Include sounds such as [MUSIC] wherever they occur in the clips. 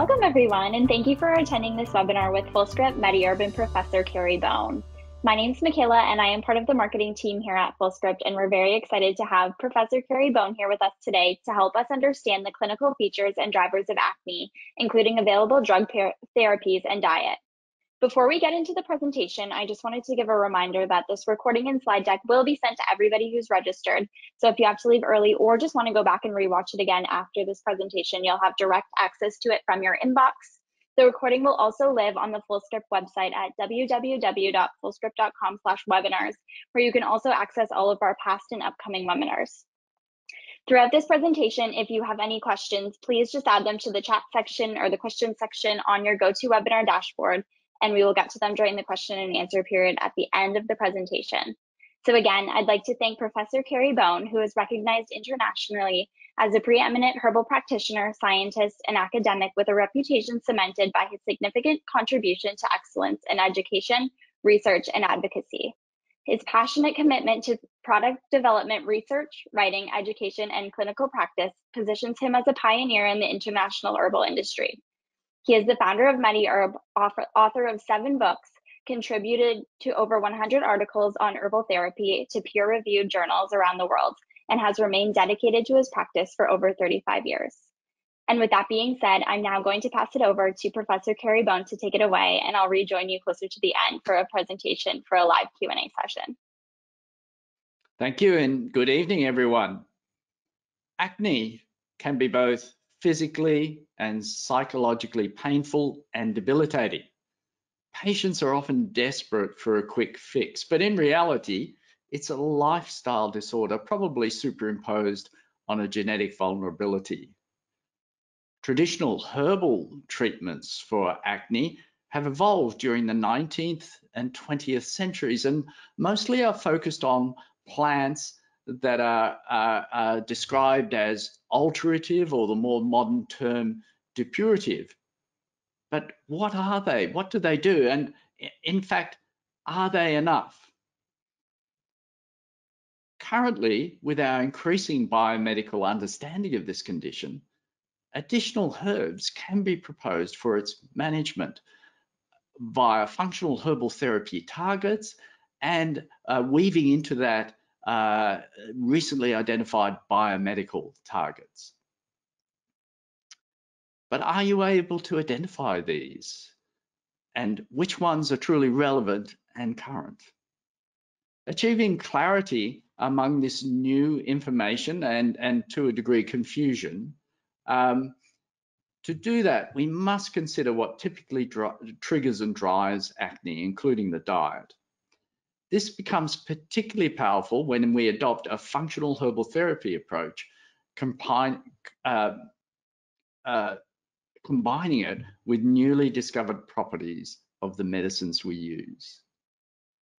Welcome everyone, and thank you for attending this webinar with Fullscript MediHerb and Professor Kerry Bone. My name is Michaela, and I am part of the marketing team here at Fullscript, and we're very excited to have Professor Kerry Bone here with us today to help us understand the clinical features and drivers of acne, including available drug therapies and diet. Before we get into the presentation, I just wanted to give a reminder that this recording and slide deck will be sent to everybody who's registered. So if you have to leave early or just want to go back and rewatch it again after this presentation, you'll have direct access to it from your inbox. The recording will also live on the Fullscript website at www.fullscript.com webinars, where you can also access all of our past and upcoming webinars. Throughout this presentation, if you have any questions, please just add them to the chat section or the question section on your GoToWebinar dashboard and we will get to them during the question and answer period at the end of the presentation. So again, I'd like to thank Professor Kerry Bone, who is recognized internationally as a preeminent herbal practitioner, scientist, and academic with a reputation cemented by his significant contribution to excellence in education, research, and advocacy. His passionate commitment to product development, research, writing, education, and clinical practice positions him as a pioneer in the international herbal industry. He is the founder of MediHerb, author of seven books, contributed to over 100 articles on herbal therapy to peer-reviewed journals around the world, and has remained dedicated to his practice for over 35 years. And with that being said, I'm now going to pass it over to Professor Kerry Bone to take it away, and I'll rejoin you closer to the end for a presentation for a live Q&A session. Thank you, and good evening, everyone. Acne can be both physically and psychologically painful and debilitating. Patients are often desperate for a quick fix, but in reality, it's a lifestyle disorder probably superimposed on a genetic vulnerability. Traditional herbal treatments for acne have evolved during the 19th and 20th centuries and mostly are focused on plants that are, are, are described as alterative or the more modern term depurative. But what are they? What do they do? And in fact, are they enough? Currently, with our increasing biomedical understanding of this condition, additional herbs can be proposed for its management via functional herbal therapy targets and uh, weaving into that uh, recently identified biomedical targets. But are you able to identify these? And which ones are truly relevant and current? Achieving clarity among this new information and, and to a degree confusion, um, to do that, we must consider what typically triggers and drives acne, including the diet. This becomes particularly powerful when we adopt a functional herbal therapy approach, combine, uh, uh, combining it with newly discovered properties of the medicines we use.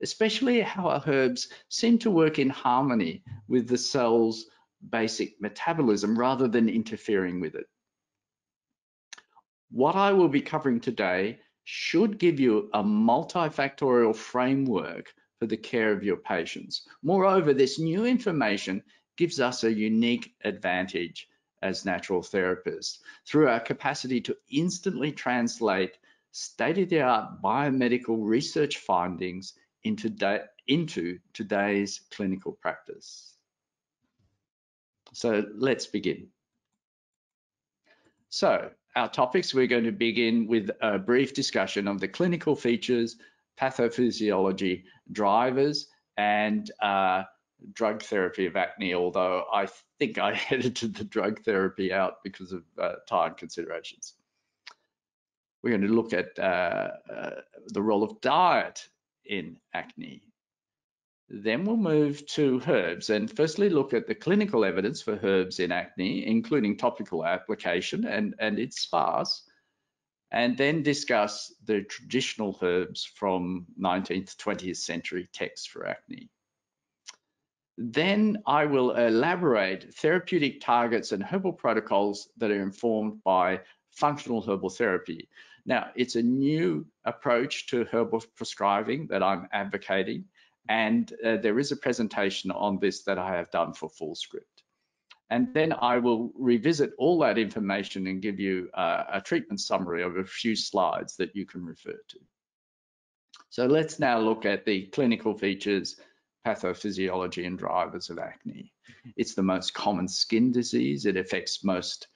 Especially how our herbs seem to work in harmony with the cell's basic metabolism rather than interfering with it. What I will be covering today should give you a multifactorial framework for the care of your patients. Moreover, this new information gives us a unique advantage as natural therapists through our capacity to instantly translate state-of-the-art biomedical research findings into, into today's clinical practice. So let's begin. So our topics, we're going to begin with a brief discussion of the clinical features pathophysiology drivers and uh, drug therapy of acne, although I think I [LAUGHS] edited the drug therapy out because of uh, time considerations. We're going to look at uh, uh, the role of diet in acne. Then we'll move to herbs and firstly look at the clinical evidence for herbs in acne, including topical application and, and its sparse and then discuss the traditional herbs from 19th, to 20th century texts for acne. Then I will elaborate therapeutic targets and herbal protocols that are informed by functional herbal therapy. Now, it's a new approach to herbal prescribing that I'm advocating, and uh, there is a presentation on this that I have done for Fullscript. And then I will revisit all that information and give you a, a treatment summary of a few slides that you can refer to. So let's now look at the clinical features, pathophysiology and drivers of acne. It's the most common skin disease. It affects most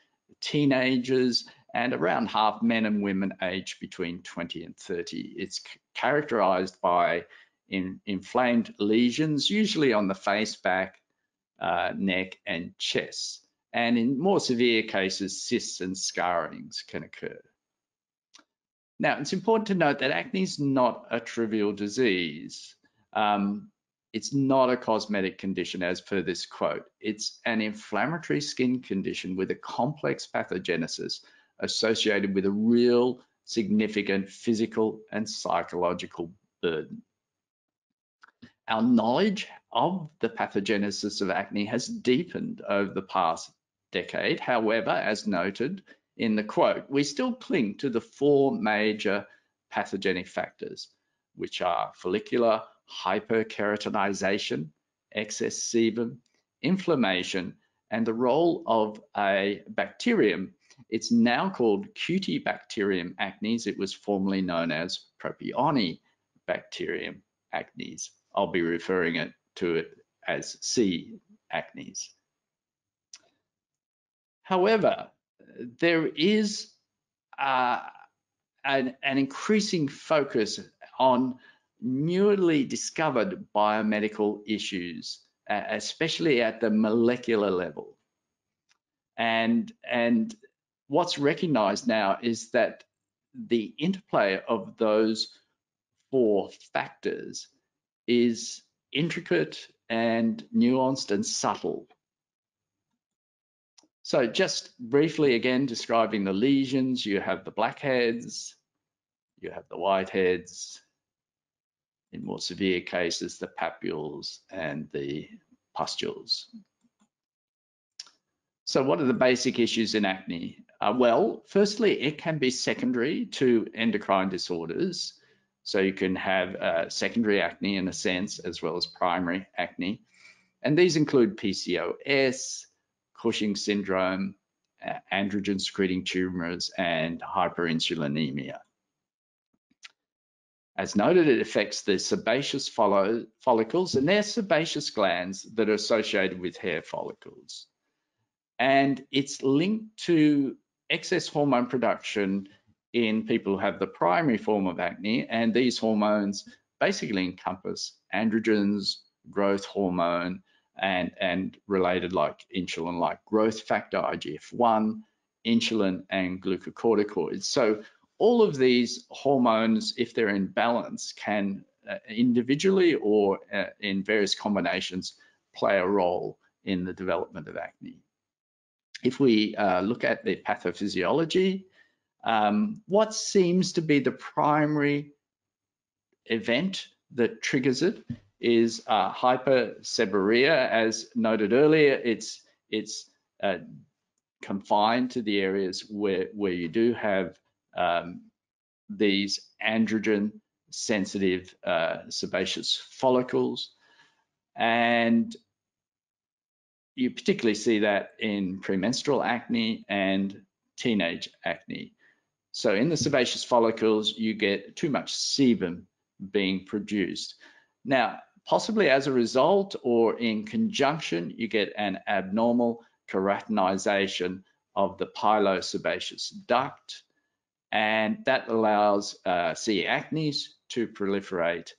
teenagers and around half men and women aged between 20 and 30. It's characterized by in, inflamed lesions, usually on the face, back, uh, neck, and chest. And in more severe cases, cysts and scarrings can occur. Now, it's important to note that acne is not a trivial disease. Um, it's not a cosmetic condition as per this quote. It's an inflammatory skin condition with a complex pathogenesis associated with a real significant physical and psychological burden. Our knowledge of the pathogenesis of acne has deepened over the past decade. However, as noted in the quote, we still cling to the four major pathogenic factors, which are follicular hyperkeratinization, excess sebum, inflammation, and the role of a bacterium. It's now called Cutibacterium acnes. It was formerly known as Propionibacterium acnes. I'll be referring it to it as C. acnes. However, there is uh, an, an increasing focus on newly discovered biomedical issues, uh, especially at the molecular level. And, and what's recognized now is that the interplay of those four factors is intricate and nuanced and subtle. So just briefly again describing the lesions, you have the blackheads, you have the whiteheads, in more severe cases, the papules and the pustules. So what are the basic issues in acne? Uh, well, firstly, it can be secondary to endocrine disorders. So you can have uh, secondary acne in a sense, as well as primary acne. And these include PCOS, Cushing syndrome, uh, androgen secreting tumors, and hyperinsulinemia. As noted, it affects the sebaceous follicles, and they're sebaceous glands that are associated with hair follicles. And it's linked to excess hormone production in people who have the primary form of acne, and these hormones basically encompass androgens, growth hormone, and, and related like insulin like growth factor, IGF-1, insulin, and glucocorticoids. So all of these hormones, if they're in balance, can uh, individually or uh, in various combinations play a role in the development of acne. If we uh, look at the pathophysiology, um, what seems to be the primary event that triggers it is uh, hyperseborrhea. As noted earlier, it's it's uh, confined to the areas where where you do have um, these androgen sensitive uh, sebaceous follicles, and you particularly see that in premenstrual acne and teenage acne. So in the sebaceous follicles, you get too much sebum being produced. Now, possibly as a result or in conjunction, you get an abnormal keratinization of the pilosebaceous duct, and that allows uh, C. acnes to proliferate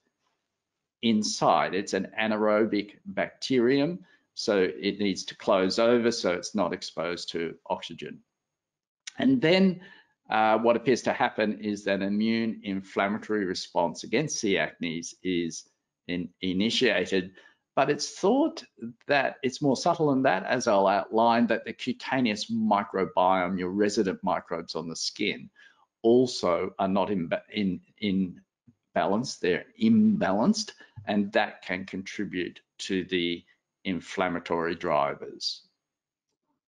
inside. It's an anaerobic bacterium, so it needs to close over so it's not exposed to oxygen. And then uh, what appears to happen is that immune inflammatory response against C. acnes is in, initiated, but it's thought that it's more subtle than that, as I'll outline, that the cutaneous microbiome, your resident microbes on the skin, also are not in, in, in balance, they're imbalanced, and that can contribute to the inflammatory drivers.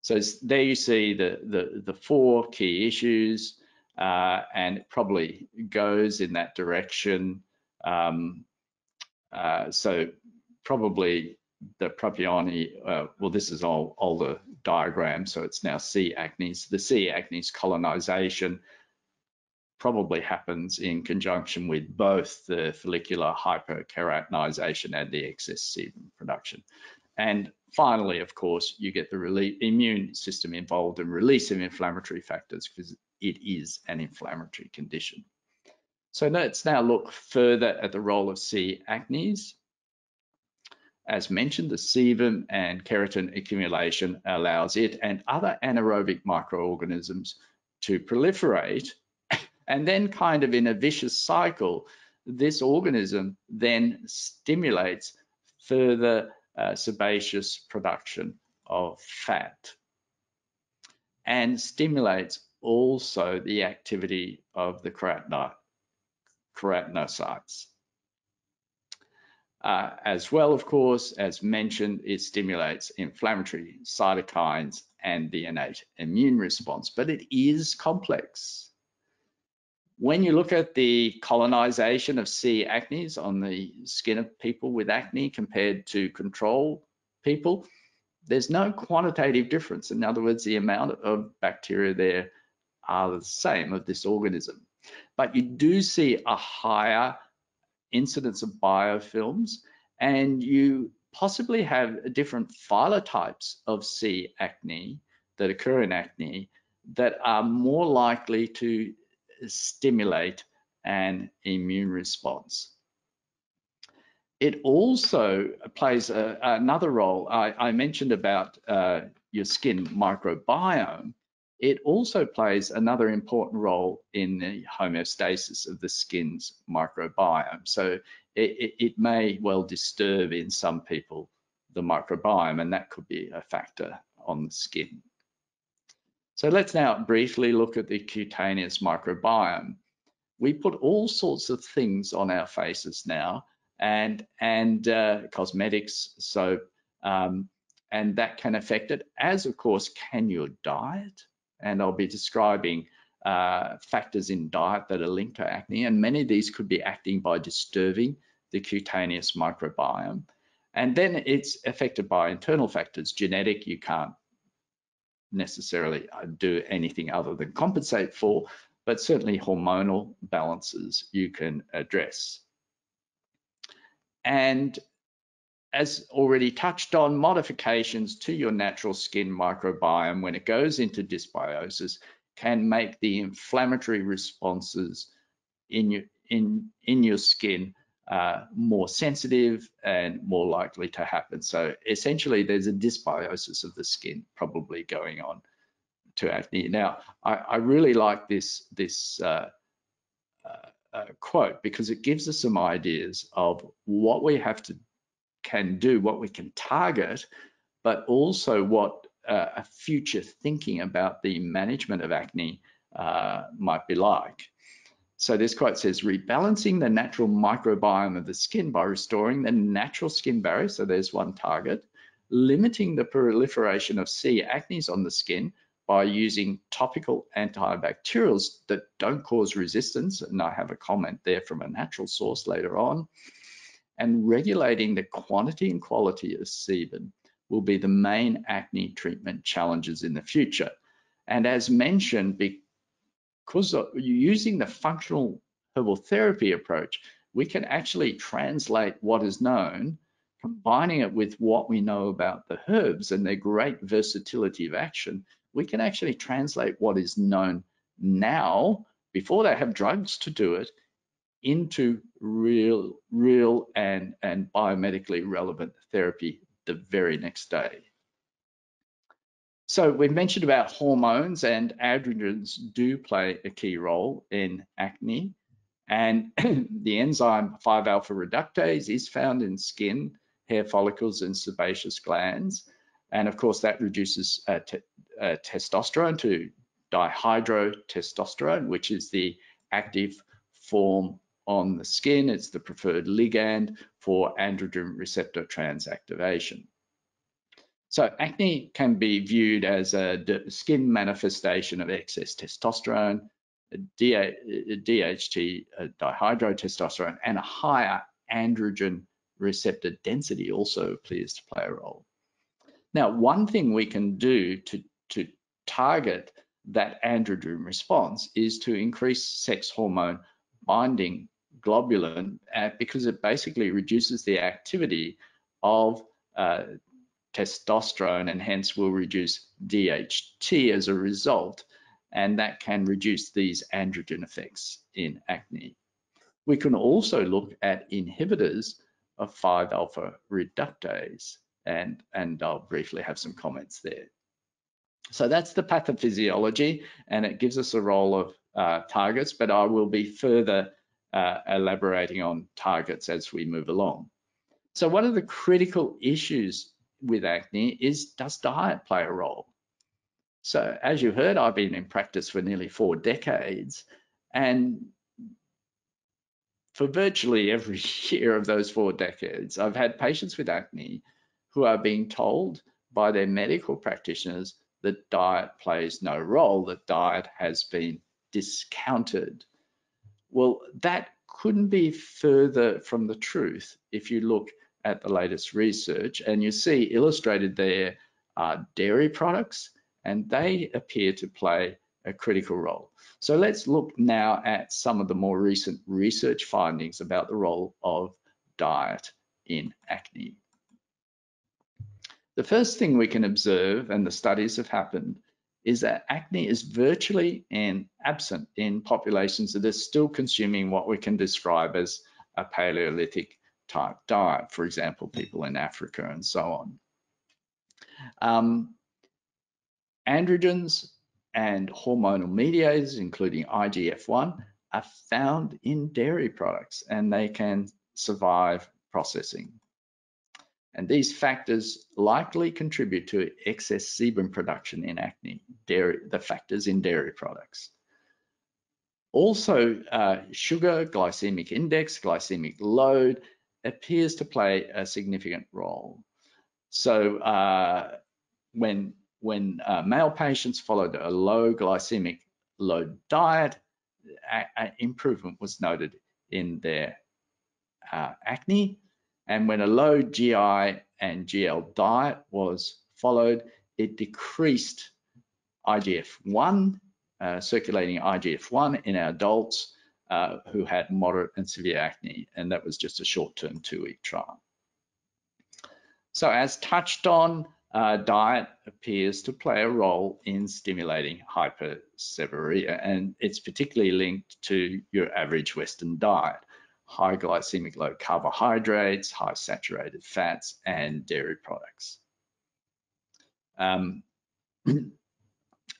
So there you see the, the, the four key issues, uh, and it probably goes in that direction. Um, uh, so probably the Propioni, uh, well, this is all, the diagram. So it's now C. acnes. The C. acnes colonization probably happens in conjunction with both the follicular hyperkeratinization and the excess sebum production. And finally, of course, you get the immune system involved in release of inflammatory factors because it is an inflammatory condition. So let's now look further at the role of C. acnes. As mentioned, the sebum and keratin accumulation allows it and other anaerobic microorganisms to proliferate and then kind of in a vicious cycle, this organism then stimulates further sebaceous production of fat and stimulates also the activity of the keratinocytes. Uh, as well, of course, as mentioned, it stimulates inflammatory cytokines and the innate immune response, but it is complex. When you look at the colonization of C. acnes on the skin of people with acne compared to control people, there's no quantitative difference. In other words, the amount of bacteria there are the same of this organism. But you do see a higher incidence of biofilms and you possibly have different phylotypes of C. acne that occur in acne that are more likely to stimulate an immune response. It also plays a, another role. I, I mentioned about uh, your skin microbiome. It also plays another important role in the homeostasis of the skin's microbiome. So it, it may well disturb in some people the microbiome, and that could be a factor on the skin. So let's now briefly look at the cutaneous microbiome. We put all sorts of things on our faces now and, and uh, cosmetics, soap, um, and that can affect it, as of course can your diet. And I'll be describing uh, factors in diet that are linked to acne, and many of these could be acting by disturbing the cutaneous microbiome. And then it's affected by internal factors, genetic, you can't necessarily uh, do anything other than compensate for, but certainly hormonal balances you can address. And as already touched on, modifications to your natural skin microbiome when it goes into dysbiosis can make the inflammatory responses in your in in your skin uh, more sensitive and more likely to happen. So essentially, there's a dysbiosis of the skin probably going on to acne. Now, I, I really like this this uh, uh, uh, quote because it gives us some ideas of what we have to can do, what we can target, but also what uh, a future thinking about the management of acne uh, might be like. So this quote says, rebalancing the natural microbiome of the skin by restoring the natural skin barrier, so there's one target, limiting the proliferation of C. acnes on the skin by using topical antibacterials that don't cause resistance, and I have a comment there from a natural source later on, and regulating the quantity and quality of sebum will be the main acne treatment challenges in the future. And as mentioned, because using the functional herbal therapy approach, we can actually translate what is known, combining it with what we know about the herbs and their great versatility of action, we can actually translate what is known now, before they have drugs to do it, into real, real and, and biomedically relevant therapy the very next day. So we've mentioned about hormones and androgens do play a key role in acne. And [CLEARS THROAT] the enzyme 5-alpha reductase is found in skin, hair follicles, and sebaceous glands. And of course, that reduces uh, uh, testosterone to dihydrotestosterone, which is the active form on the skin. It's the preferred ligand for androgen receptor transactivation. So acne can be viewed as a skin manifestation of excess testosterone, DHT, dihydrotestosterone, and a higher androgen receptor density also appears to play a role. Now, one thing we can do to, to target that androgen response is to increase sex hormone binding globulin uh, because it basically reduces the activity of uh, testosterone and hence will reduce DHT as a result and that can reduce these androgen effects in acne. We can also look at inhibitors of 5-alpha reductase and, and I'll briefly have some comments there. So that's the pathophysiology and it gives us a role of uh, targets, but I will be further uh, elaborating on targets as we move along. So one of the critical issues with acne is does diet play a role? So as you heard, I've been in practice for nearly four decades and for virtually every [LAUGHS] year of those four decades, I've had patients with acne who are being told by their medical practitioners that diet plays no role, that diet has been discounted. Well, that couldn't be further from the truth if you look at the latest research and you see illustrated there are dairy products and they appear to play a critical role. So let's look now at some of the more recent research findings about the role of diet in acne. The first thing we can observe, and the studies have happened, is that acne is virtually and absent in populations that are still consuming what we can describe as a Paleolithic type diet, for example, people in Africa and so on. Um, androgens and hormonal mediators, including IGF-1, are found in dairy products and they can survive processing. And these factors likely contribute to excess sebum production in acne, dairy, the factors in dairy products. Also, uh, sugar, glycemic index, glycemic load appears to play a significant role. So uh, when, when uh, male patients followed a low glycemic load diet, a, a improvement was noted in their uh, acne and when a low GI and GL diet was followed, it decreased IGF-1, uh, circulating IGF-1 in our adults uh, who had moderate and severe acne, and that was just a short-term two-week trial. So as touched on, uh, diet appears to play a role in stimulating hyperseborrhea, and it's particularly linked to your average Western diet high glycemic low carbohydrates, high saturated fats, and dairy products. Um, [CLEARS THROAT]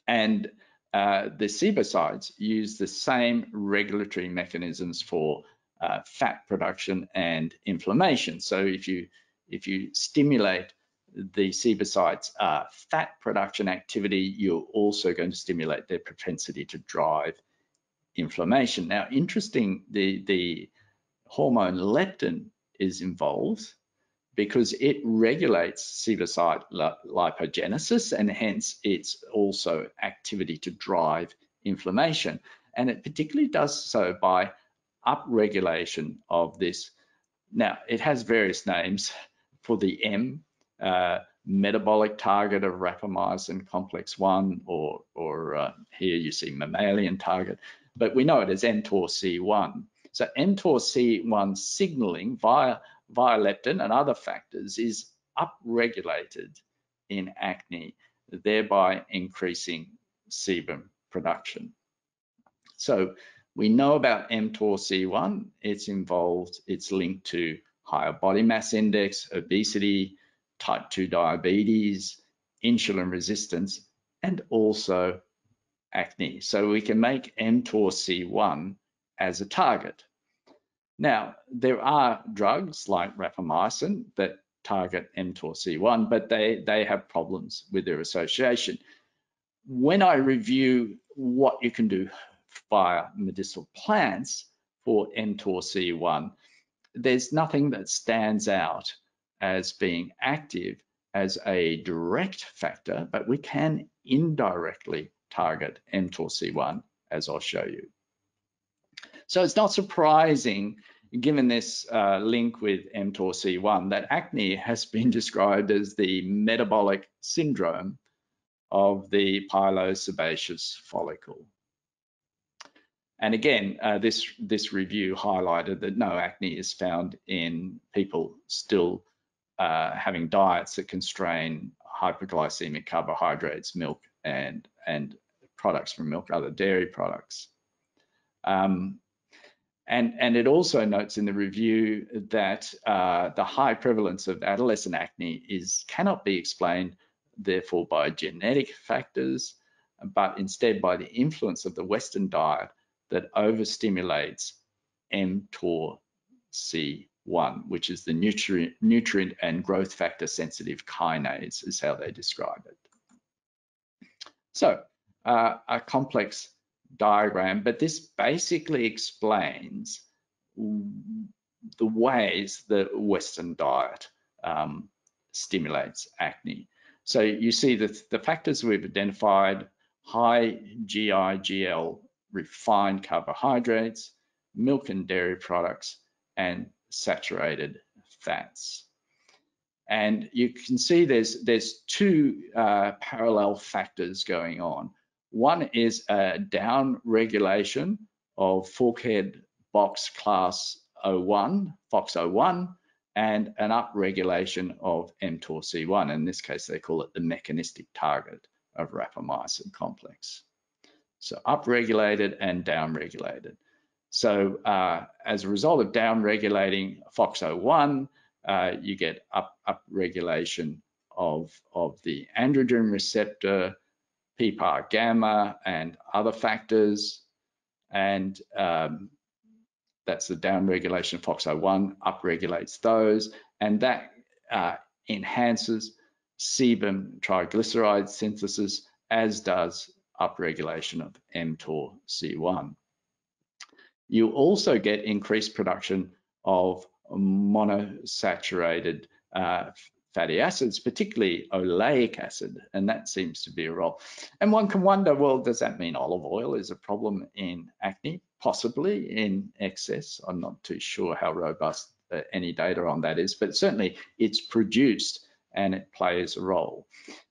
and uh, the sebocytes use the same regulatory mechanisms for uh, fat production and inflammation. So if you if you stimulate the sebocytes uh, fat production activity, you're also going to stimulate their propensity to drive inflammation. Now, interesting, the the hormone leptin is involved because it regulates sebocyte lipogenesis and hence it's also activity to drive inflammation. And it particularly does so by upregulation of this. Now, it has various names for the M, uh, metabolic target of rapamycin complex 1, or, or uh, here you see mammalian target, but we know it as mTORC1. So mTORC1 signaling via, via leptin and other factors is upregulated in acne, thereby increasing sebum production. So we know about mTORC1, it's involved, it's linked to higher body mass index, obesity, type 2 diabetes, insulin resistance, and also acne. So we can make mTORC1 as a target. Now, there are drugs like rapamycin that target mTORC1, but they, they have problems with their association. When I review what you can do via medicinal plants for mTORC1, there's nothing that stands out as being active as a direct factor, but we can indirectly target mTORC1, as I'll show you. So it's not surprising given this uh, link with mTORC1, that acne has been [LAUGHS] described as the metabolic syndrome of the pilosebaceous follicle. And again, uh, this, this review highlighted that no acne is found in people still uh, having diets that constrain hyperglycemic carbohydrates, milk, and, and products from milk, other dairy products. Um, and, and it also notes in the review that uh, the high prevalence of adolescent acne is cannot be explained, therefore, by genetic factors, but instead by the influence of the Western diet that overstimulates mTOR C1, which is the nutrient, nutrient and growth factor sensitive kinase, is how they describe it. So, uh, a complex diagram, but this basically explains the ways that Western diet um, stimulates acne. So you see that the factors we've identified, high GI-GL refined carbohydrates, milk and dairy products, and saturated fats. And you can see there's, there's two uh, parallel factors going on. One is a down regulation of forkhead box class 01, FOXO1, and an up regulation of mTORC1. In this case, they call it the mechanistic target of rapamycin complex. So upregulated and downregulated. So uh, as a result of downregulating FOXO1, uh, you get up, upregulation of, of the androgen receptor, PPAR gamma, and other factors. And um, that's the downregulation of FOXO1, upregulates those, and that uh, enhances sebum triglyceride synthesis, as does upregulation of mTOR C1. You also get increased production of monosaturated uh, fatty acids, particularly oleic acid, and that seems to be a role. And one can wonder, well, does that mean olive oil is a problem in acne? Possibly in excess. I'm not too sure how robust uh, any data on that is, but certainly it's produced and it plays a role.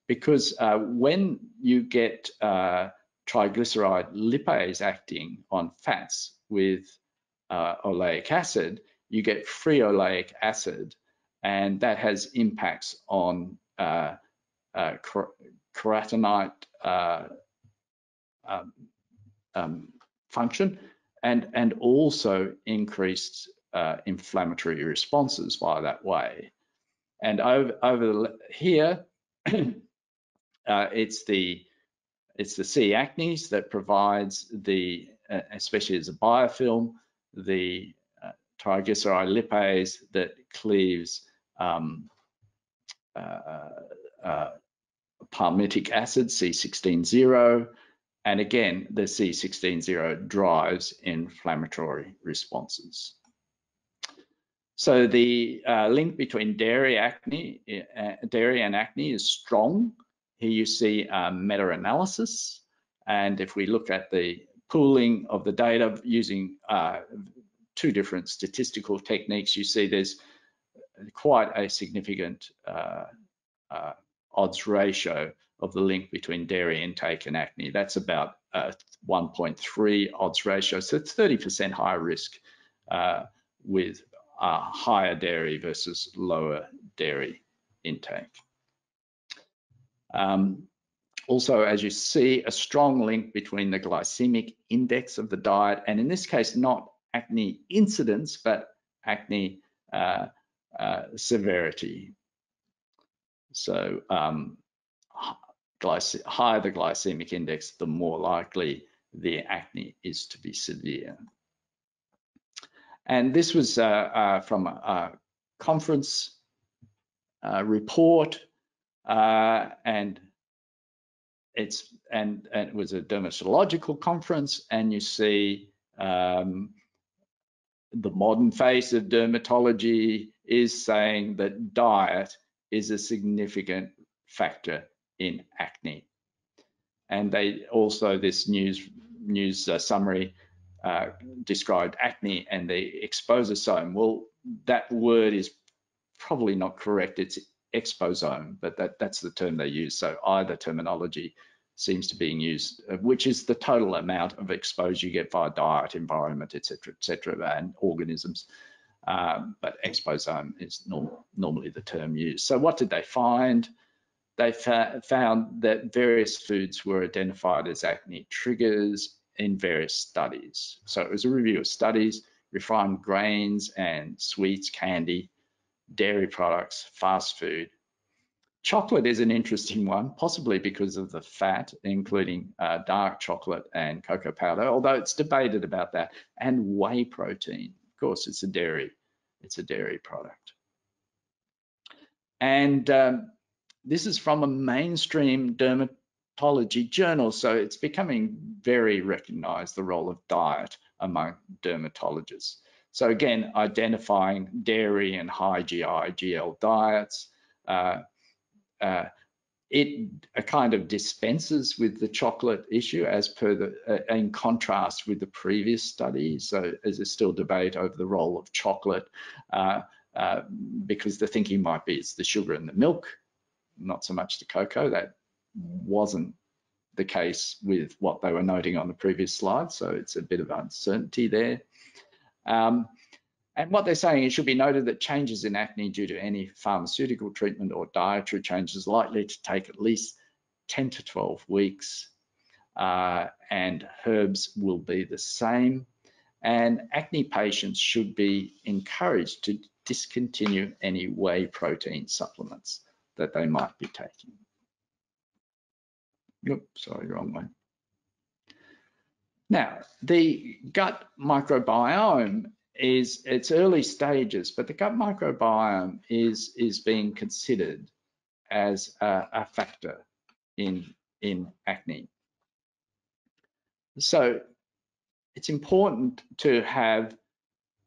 Because uh, when you get uh, triglyceride lipase acting on fats with uh, oleic acid, you get free oleic acid and that has impacts on uh, uh, carotenoid uh, um, um, function and, and also increased uh, inflammatory responses by that way. And over, over the, here, [CLEARS THROAT] uh, it's the it's the C. acnes that provides the, uh, especially as a biofilm, the triglyceride lipase that cleaves um, uh, uh, palmitic acid, C16-0, and again, the C16-0 drives inflammatory responses. So the uh, link between dairy acne, uh, dairy and acne is strong. Here you see a meta-analysis, and if we look at the pooling of the data using uh, two different statistical techniques, you see there's quite a significant uh, uh, odds ratio of the link between dairy intake and acne. That's about uh, 1.3 odds ratio, so it's 30% higher risk uh, with higher dairy versus lower dairy intake. Um, also, as you see, a strong link between the glycemic index of the diet, and in this case, not acne incidence, but acne uh, uh, severity. So um, higher the glycemic index, the more likely the acne is to be severe. And this was uh, uh, from a conference uh, report, uh, and it's and, and, it was a dermatological conference, and you see um, the modern face of dermatology is saying that diet is a significant factor in acne. And they also, this news news uh, summary uh, described acne and the expososome. Well, that word is probably not correct. It's exposome, but that, that's the term they use. So either terminology seems to being used, uh, which is the total amount of exposure you get via diet, environment, etc., etc., and organisms. Um, but exposome is norm normally the term used. So what did they find? They found that various foods were identified as acne triggers in various studies. So it was a review of studies, refined grains and sweets, candy, dairy products, fast food. Chocolate is an interesting one, possibly because of the fat, including uh, dark chocolate and cocoa powder, although it's debated about that, and whey protein. Of course, it's a dairy, it's a dairy product. And um, this is from a mainstream dermatology journal, so it's becoming very recognized, the role of diet among dermatologists. So again, identifying dairy and high GI, GL diets, uh, uh, it kind of dispenses with the chocolate issue as per the, uh, in contrast with the previous study. So there's still debate over the role of chocolate uh, uh, because the thinking might be it's the sugar in the milk, not so much the cocoa. That wasn't the case with what they were noting on the previous slide. So it's a bit of uncertainty there. Um, and what they're saying, it should be noted that changes in acne due to any pharmaceutical treatment or dietary changes likely to take at least 10 to 12 weeks. Uh, and herbs will be the same. And acne patients should be encouraged to discontinue any whey protein supplements that they might be taking. Oops, sorry, wrong one. Now, the gut microbiome is its early stages, but the gut microbiome is is being considered as a, a factor in in acne. So it's important to have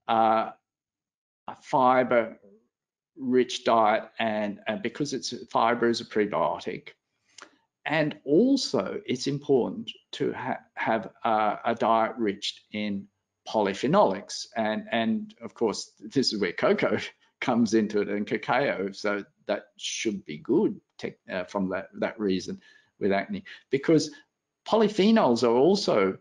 uh, a fiber rich diet and, because it's fiber is a prebiotic and also it's important to ha have a diet rich in polyphenolics. And, and of course, this is where cocoa [LAUGHS] comes into it and cacao. So that should be good uh, from that, that reason with acne because polyphenols are also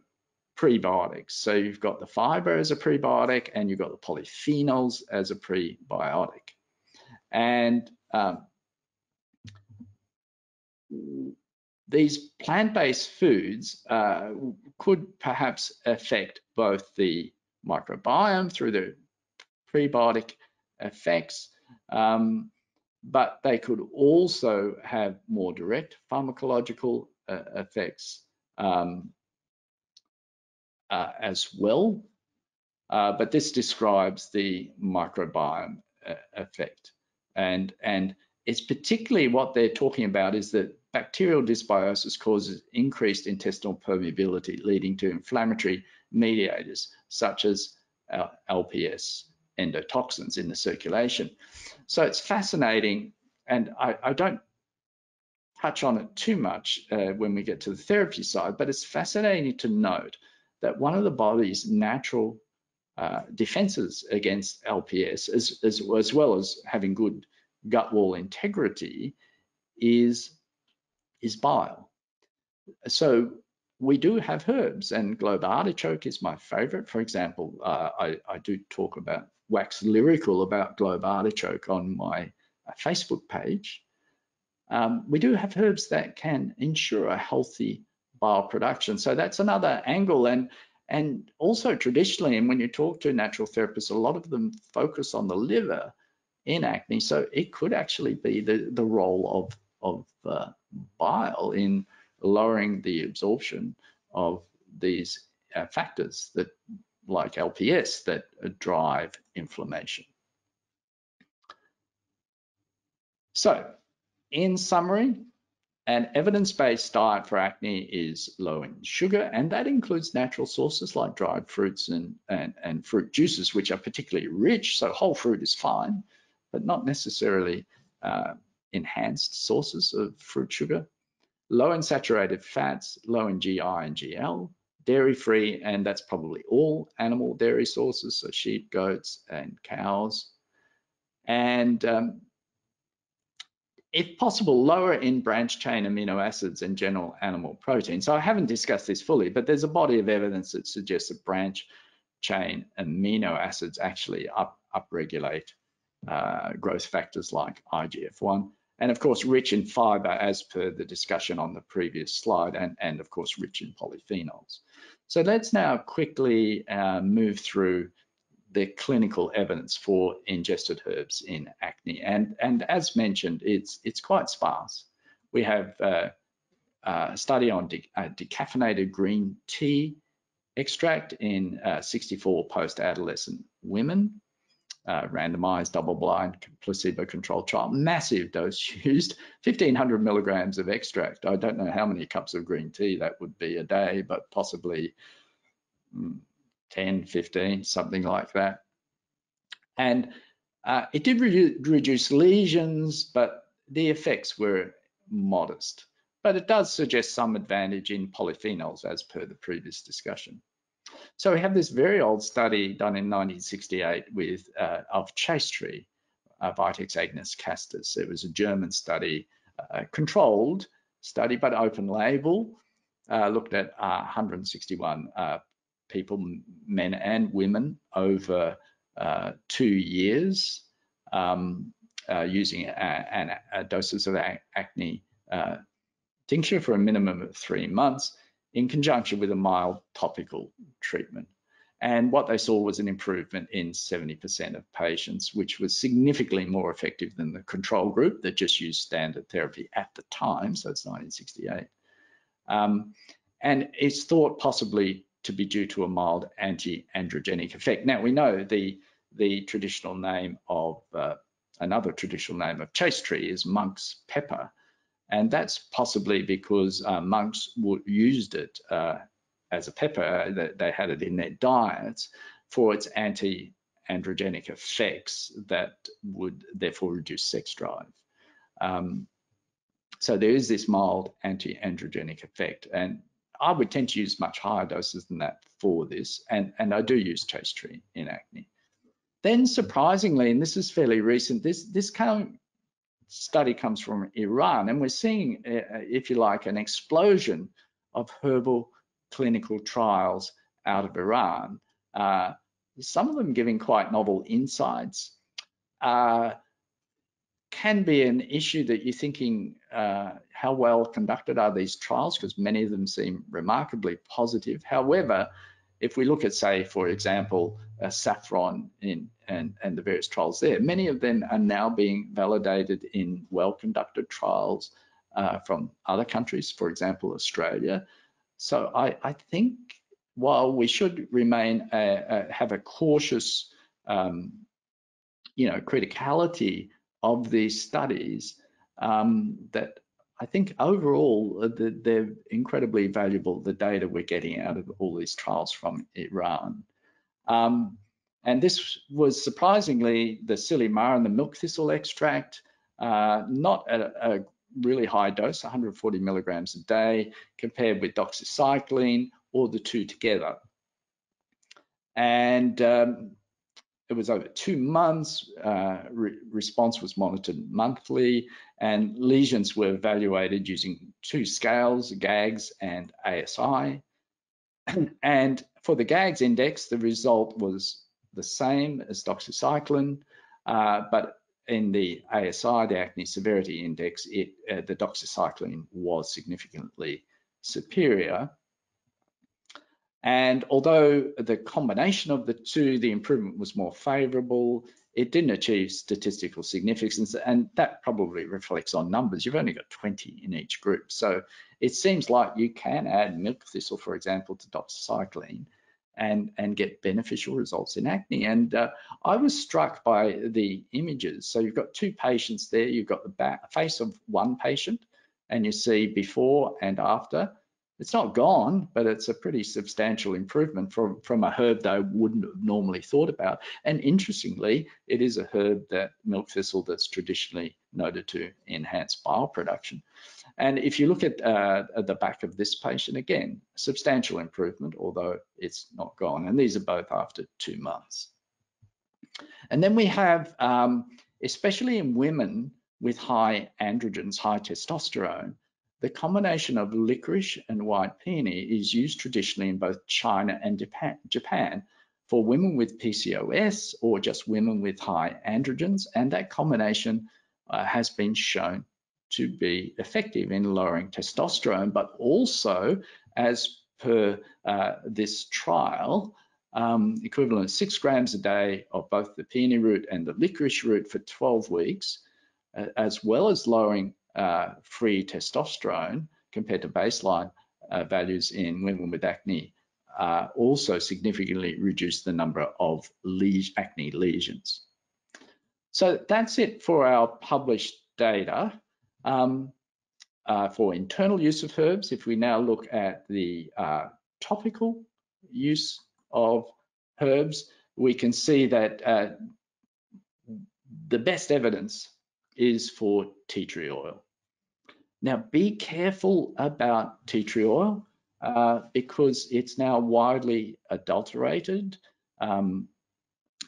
prebiotics. So you've got the fiber as a prebiotic and you've got the polyphenols as a prebiotic. And um, these plant-based foods uh, could perhaps affect both the microbiome through the prebiotic effects, um, but they could also have more direct pharmacological uh, effects um, uh, as well. Uh, but this describes the microbiome uh, effect. And, and it's particularly what they're talking about is that bacterial dysbiosis causes increased intestinal permeability, leading to inflammatory mediators such as LPS endotoxins in the circulation. So it's fascinating, and I, I don't touch on it too much uh, when we get to the therapy side, but it's fascinating to note that one of the body's natural uh, defenses against LPS, as, as, as well as having good gut wall integrity, is is bile. So we do have herbs and globe artichoke is my favorite. For example, uh, I, I, do talk about wax lyrical about globe artichoke on my uh, Facebook page. Um, we do have herbs that can ensure a healthy bile production. So that's another angle. And, and also traditionally, and when you talk to natural therapists, a lot of them focus on the liver in acne. So it could actually be the, the role of, of uh, bile in lowering the absorption of these uh, factors that like LPS that drive inflammation. So in summary, an evidence-based diet for acne is low in sugar, and that includes natural sources like dried fruits and, and, and fruit juices, which are particularly rich. So whole fruit is fine, but not necessarily uh, enhanced sources of fruit sugar, low in saturated fats, low in GI and GL, dairy-free, and that's probably all animal dairy sources, so sheep, goats, and cows. And um, if possible, lower in branch chain amino acids and general animal protein. So I haven't discussed this fully, but there's a body of evidence that suggests that branch chain amino acids actually up, upregulate uh, growth factors like IGF-1 and of course rich in fiber as per the discussion on the previous slide and, and of course rich in polyphenols. So let's now quickly uh, move through the clinical evidence for ingested herbs in acne. And, and as mentioned, it's, it's quite sparse. We have uh, uh a study on de uh, decaffeinated green tea extract in uh, 64 post-adolescent women uh, randomized, double-blind, placebo-controlled trial, massive dose [LAUGHS] used, 1500 milligrams of extract. I don't know how many cups of green tea that would be a day, but possibly mm, 10, 15, something like that. And uh, it did re reduce lesions, but the effects were modest. But it does suggest some advantage in polyphenols as per the previous discussion. So we have this very old study done in 1968 with uh, of chaste tree, uh, Vitex agnus castus. It was a German study, uh, controlled study, but open label, uh, looked at 161 uh, uh, people, men and women, over two years, um, using a, a, a doses of acne tincture for a minimum of three months in conjunction with a mild topical treatment. And what they saw was an improvement in 70% of patients, which was significantly more effective than the control group that just used standard therapy at the time, so it's 1968. Um, and it's thought possibly to be due to a mild anti-androgenic effect. Now we know the, the traditional name of, uh, another traditional name of chaste tree is monk's pepper, and that's possibly because uh, monks used it uh, as a pepper, uh, they had it in their diets for its anti-androgenic effects that would therefore reduce sex drive. Um, so there is this mild anti-androgenic effect and I would tend to use much higher doses than that for this and, and I do use chaste tree in acne. Then surprisingly, and this is fairly recent, this, this came, study comes from Iran, and we're seeing, uh, uh, if you like, an explosion of herbal clinical trials out of Iran. Uh, some of them giving quite novel insights. Uh, can be an issue that you're thinking, uh, how well conducted are these trials? Because many of them seem remarkably positive. However, if we look at, say, for example, uh, saffron in, and, and the various trials there. Many of them are now being validated in well-conducted trials uh, from other countries, for example, Australia. So I, I think while we should remain a, a, have a cautious, um, you know, criticality of these studies, um, that I think overall uh, they're incredibly valuable, the data we're getting out of all these trials from Iran. Um, and this was surprisingly the silymarin and the milk thistle extract, uh, not at a, a, really high dose, 140 milligrams a day, compared with doxycycline or the two together. And um, it was over two months. Uh, re response was monitored monthly, and lesions were evaluated using two scales, GAGS and ASI. [CLEARS THROAT] and for the GAGS index, the result was the same as doxycycline, uh, but in the ASI, the acne severity index, it, uh, the doxycycline was significantly superior. And although the combination of the two, the improvement was more favorable, it didn't achieve statistical significance, and that probably reflects on numbers. You've only got 20 in each group. So it seems like you can add milk thistle, for example, to doxycycline and, and get beneficial results in acne. And uh, I was struck by the images. So you've got two patients there. You've got the back, face of one patient, and you see before and after. It's not gone, but it's a pretty substantial improvement from, from a herb I wouldn't have normally thought about. And interestingly, it is a herb that milk thistle that's traditionally noted to enhance bile production. And if you look at, uh, at the back of this patient, again, substantial improvement, although it's not gone. And these are both after two months. And then we have, um, especially in women with high androgens, high testosterone, the combination of licorice and white peony is used traditionally in both China and Japan for women with PCOS or just women with high androgens, and that combination uh, has been shown to be effective in lowering testosterone, but also as per uh, this trial, um, equivalent six grams a day of both the peony root and the licorice root for 12 weeks, uh, as well as lowering uh, free testosterone compared to baseline uh, values in women with acne, uh, also significantly reduced the number of acne lesions. So that's it for our published data. Um, uh, for internal use of herbs, if we now look at the uh, topical use of herbs, we can see that uh, the best evidence is for tea tree oil. Now, be careful about tea tree oil uh, because it's now widely adulterated. Um,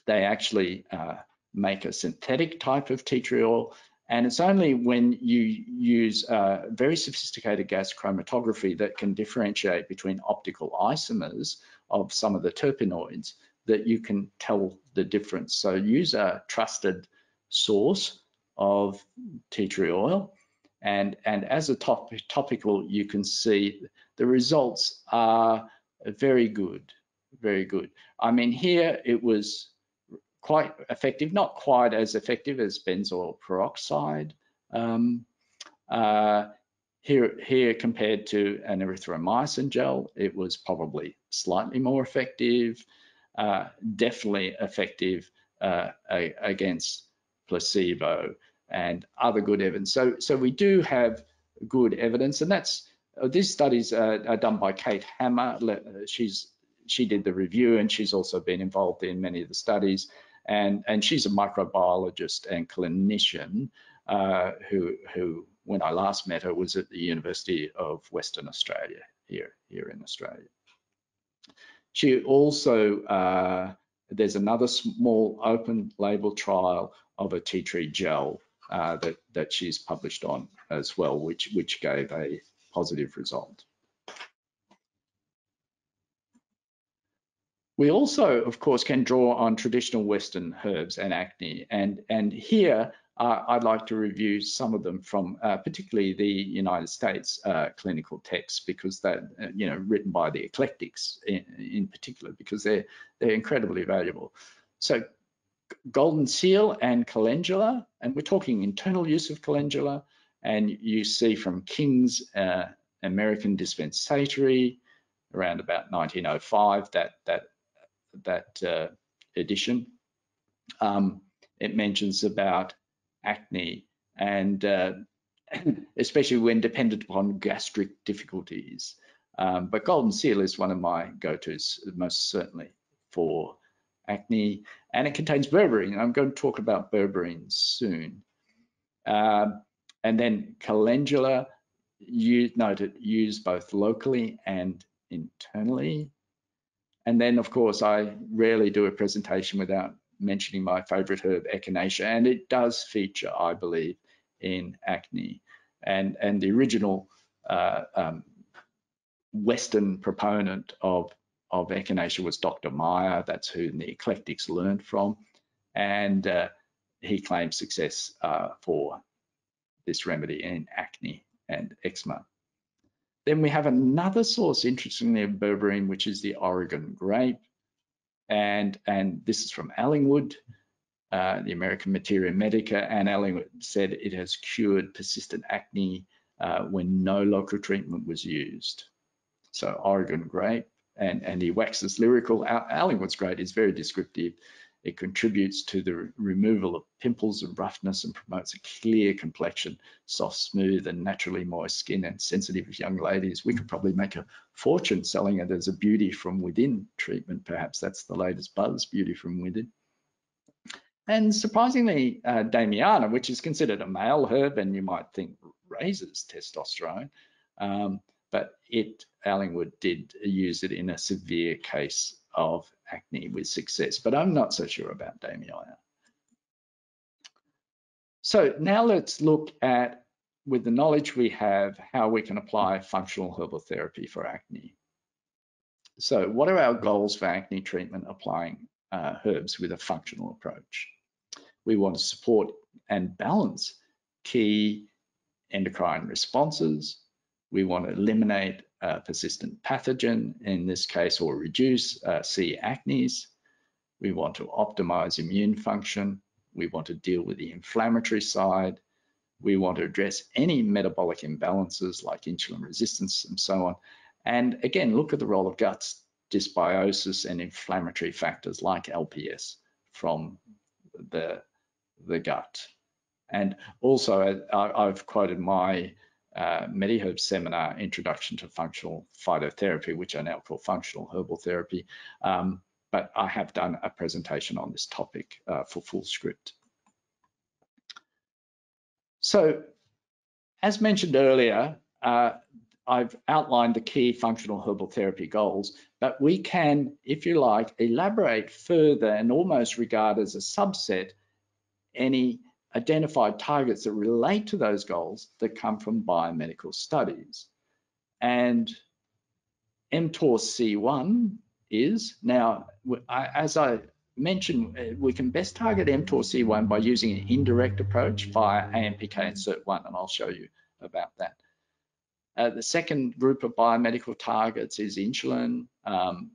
they actually uh, make a synthetic type of tea tree oil and it's only when you use uh, very sophisticated gas chromatography that can differentiate between optical isomers of some of the terpenoids that you can tell the difference. So use a trusted source of tea tree oil. And, and as a top, topical, you can see the results are very good, very good. I mean, here it was quite effective, not quite as effective as benzoyl peroxide. Um, uh, here, here compared to an erythromycin gel, it was probably slightly more effective, uh, definitely effective uh, against placebo and other good evidence. So, so we do have good evidence, and that's these studies are done by Kate Hammer. She's she did the review, and she's also been involved in many of the studies and and she's a microbiologist and clinician uh, who who when I last met her was at the University of Western Australia here here in Australia. She also uh, there's another small open label trial of a tea tree gel uh, that that she's published on as well, which which gave a positive result. We also, of course, can draw on traditional Western herbs and acne. And, and here, uh, I'd like to review some of them from uh, particularly the United States uh, clinical texts because that, uh, you know, written by the eclectics in, in, particular, because they're, they're incredibly valuable. So golden seal and calendula, and we're talking internal use of calendula, and you see from King's uh, American Dispensatory around about 1905 that, that that uh, edition. Um, it mentions about acne and uh, [CLEARS THROAT] especially when dependent upon gastric difficulties. Um, but golden seal is one of my go-tos most certainly for acne and it contains berberine. I'm going to talk about berberine soon. Um, and then calendula, you noted used both locally and internally. And then, of course, I rarely do a presentation without mentioning my favorite herb, echinacea, and it does feature, I believe, in acne. And, and the original uh, um, Western proponent of, of echinacea was Dr. Meyer. That's who the eclectics learned from. And uh, he claimed success uh, for this remedy in acne and eczema. Then we have another source, interestingly, of berberine, which is the Oregon grape. And, and this is from Ellingwood, uh, the American Materia Medica, and Ellingwood said it has cured persistent acne uh, when no local treatment was used. So Oregon grape, and, and he waxes lyrical. Ellingwood's great, is very descriptive. It contributes to the removal of pimples and roughness and promotes a clear complexion, soft, smooth, and naturally moist skin and sensitive young ladies. We could probably make a fortune selling it as a beauty from within treatment. Perhaps that's the latest buzz, beauty from within. And surprisingly, uh, Damiana, which is considered a male herb, and you might think raises testosterone, um, but it, Ellingwood did use it in a severe case of acne with success, but I'm not so sure about Damiana. So now let's look at, with the knowledge we have, how we can apply functional herbal therapy for acne. So what are our goals for acne treatment applying uh, herbs with a functional approach? We want to support and balance key endocrine responses. We want to eliminate uh, persistent pathogen in this case or reduce uh, C. acnes. We want to optimize immune function. We want to deal with the inflammatory side. We want to address any metabolic imbalances like insulin resistance and so on. And again, look at the role of guts dysbiosis and inflammatory factors like LPS from the, the gut. And also, I've quoted my uh, MediHerb seminar, Introduction to Functional Phytotherapy, which I now call Functional Herbal Therapy. Um, but I have done a presentation on this topic uh, for Fullscript. So, as mentioned earlier, uh, I've outlined the key functional herbal therapy goals, but we can, if you like, elaborate further and almost regard as a subset any identified targets that relate to those goals that come from biomedical studies. And mTOR C1 is, now, as I mentioned, uh, we can best target mTOR C1 by using an indirect approach via AMPK and SIRT1, and I'll show you about that. Uh, the second group of biomedical targets is insulin, um,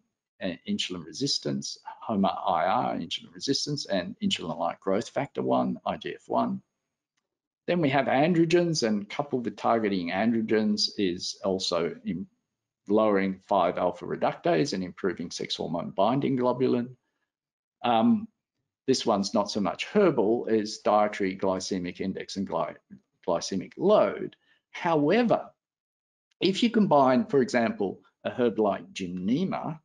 insulin resistance, HOMA-IR, insulin resistance, and insulin-like growth factor 1, IGF-1. Then we have androgens, and coupled with targeting androgens is also lowering 5-alpha reductase and improving sex hormone binding globulin. Um, this one's not so much herbal as dietary glycemic index and gly glycemic load. However, if you combine, for example, a herb like Gymnema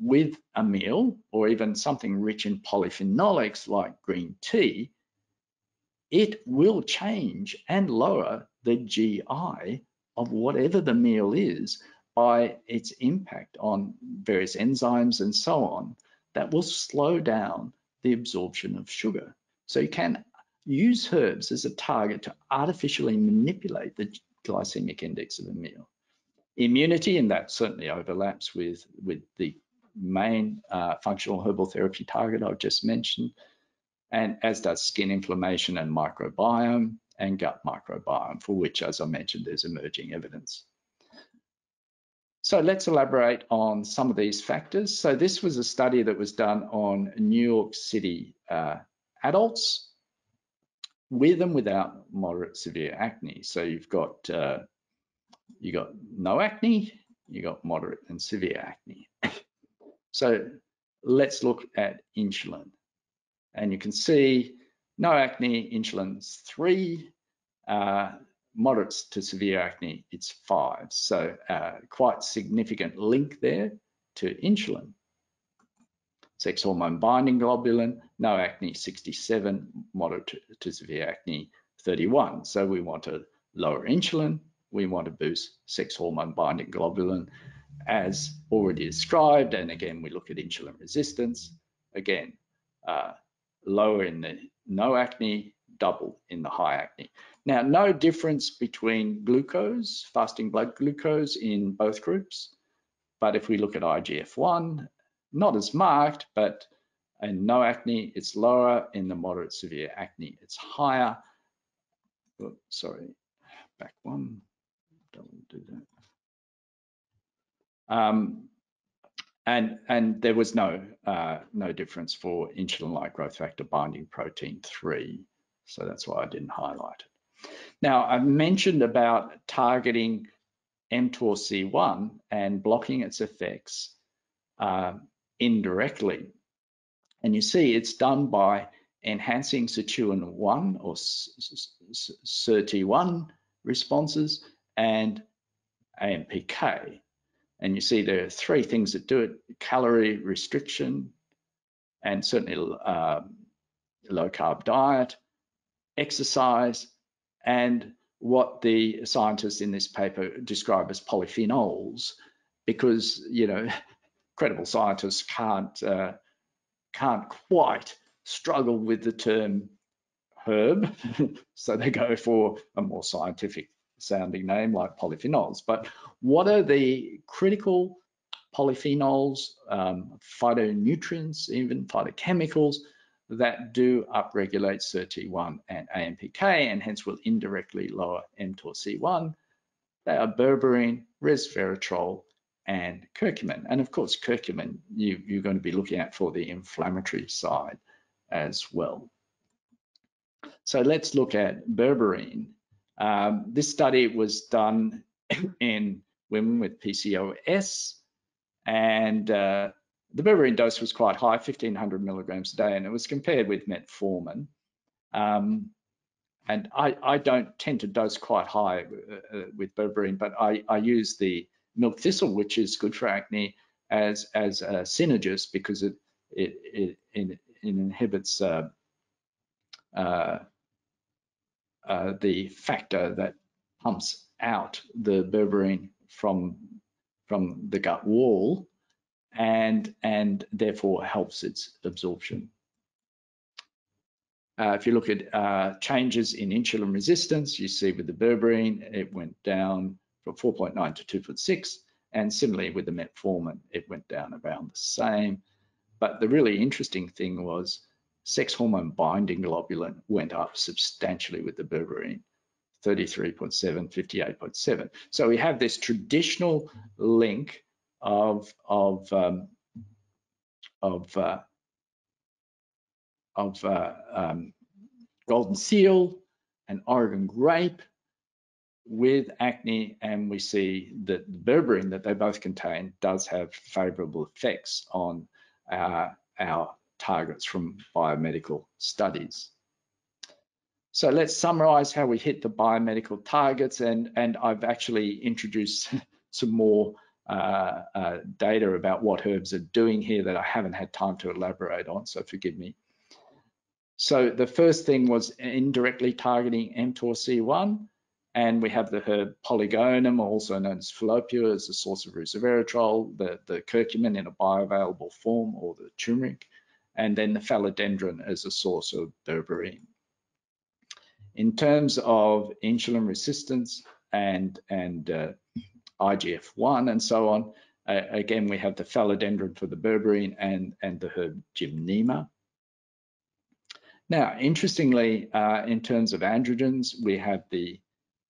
with a meal or even something rich in polyphenolics like green tea, it will change and lower the GI of whatever the meal is by its impact on various enzymes and so on that will slow down the absorption of sugar. So you can use herbs as a target to artificially manipulate the glycemic index of a meal. Immunity, and that certainly overlaps with, with the main uh, functional herbal therapy target I've just mentioned, and as does skin inflammation and microbiome and gut microbiome, for which, as I mentioned, there's emerging evidence. So let's elaborate on some of these factors. So this was a study that was done on New York City uh, adults with and without moderate severe acne. So you've got uh, you got no acne, you got moderate and severe acne. So let's look at insulin. And you can see no acne, insulin's three, uh, moderates to severe acne, it's five. So uh, quite significant link there to insulin. Sex hormone binding globulin, no acne 67, moderate to, to severe acne 31. So we want to lower insulin, we want to boost sex hormone binding globulin, as already described. And again, we look at insulin resistance. Again, uh, lower in the no acne, double in the high acne. Now, no difference between glucose, fasting blood glucose in both groups. But if we look at IGF-1, not as marked, but in no acne, it's lower. In the moderate severe acne, it's higher. Sorry, back one. Don't do that. Um, and, and there was no, uh, no difference for insulin-like growth factor binding protein 3. So that's why I didn't highlight it. Now, I mentioned about targeting mTOR C1 and blocking its effects uh, indirectly. And you see it's done by enhancing sirtuin-1 or SIRT1 responses and AMPK. And you see there are three things that do it, calorie restriction, and certainly uh, low carb diet, exercise, and what the scientists in this paper describe as polyphenols, because you know [LAUGHS] credible scientists can't uh, can't quite struggle with the term herb, [LAUGHS] so they go for a more scientific sounding name like polyphenols. But what are the critical polyphenols, um, phytonutrients, even phytochemicals that do upregulate SIRT1 and AMPK and hence will indirectly lower mTORC1? They are berberine, resveratrol, and curcumin. And of course, curcumin you, you're going to be looking at for the inflammatory side as well. So let's look at berberine. Um, this study was done [COUGHS] in women with PCOS, and uh, the berberine dose was quite high, 1500 milligrams a day, and it was compared with metformin. Um, and I, I, don't tend to dose quite high uh, uh, with berberine, but I, I, use the milk thistle, which is good for acne, as as a synergist because it it, it, it inhibits uh, uh, uh, the factor that pumps out the berberine from from the gut wall and and therefore helps its absorption. Uh, if you look at uh, changes in insulin resistance, you see with the berberine, it went down from 4.9 to 2.6, and similarly with the metformin, it went down around the same. But the really interesting thing was sex hormone binding globulin went up substantially with the berberine. 33.7, 58.7. So we have this traditional link of of um, of uh, of uh, um, golden seal and Oregon grape with acne, and we see that the berberine that they both contain does have favorable effects on uh, our targets from biomedical studies. So let's summarize how we hit the biomedical targets and, and I've actually introduced [LAUGHS] some more uh, uh, data about what herbs are doing here that I haven't had time to elaborate on, so forgive me. So the first thing was indirectly targeting mTORC1, and we have the herb polygonum, also known as Fallopia, as a source of resveratrol, the, the curcumin in a bioavailable form, or the turmeric, and then the Phellodendron as a source of berberine. In terms of insulin resistance and, and uh, IGF-1 and so on, uh, again, we have the Phellodendron for the berberine and, and the herb gymnema. Now, interestingly, uh, in terms of androgens, we have the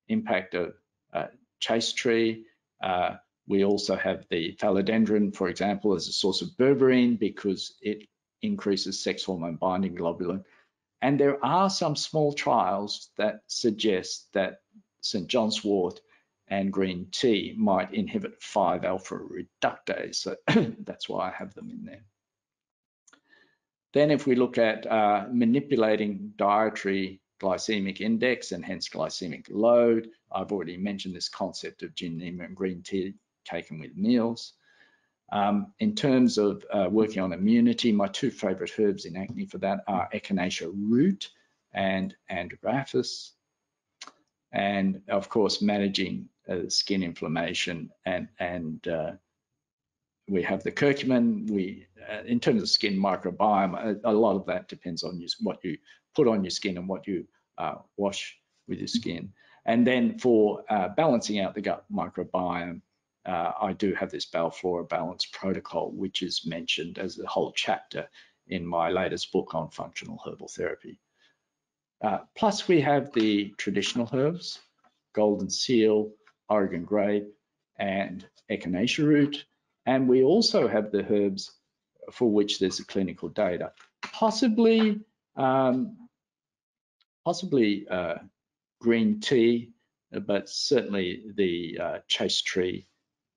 impact of uh, chaste tree. Uh, we also have the Phellodendron, for example, as a source of berberine because it increases sex hormone binding globulin. And there are some small trials that suggest that St. John's wort and green tea might inhibit 5-alpha reductase. So [CLEARS THROAT] that's why I have them in there. Then if we look at uh, manipulating dietary glycemic index and hence glycemic load, I've already mentioned this concept of gymnema and green tea taken with meals. Um, in terms of uh, working on immunity, my two favorite herbs in acne for that are echinacea root and andrographis. And of course, managing uh, skin inflammation and, and uh, we have the curcumin. We, uh, in terms of skin microbiome, a, a, lot of that depends on you, what you put on your skin and what you uh, wash with your skin. And then for uh, balancing out the gut microbiome, uh, I do have this bowel flora balance protocol, which is mentioned as a whole chapter in my latest book on functional herbal therapy. Uh, plus, we have the traditional herbs, golden seal, Oregon grape, and echinacea root. And we also have the herbs for which there's clinical data, possibly, um, possibly uh, green tea, but certainly the uh, chaste tree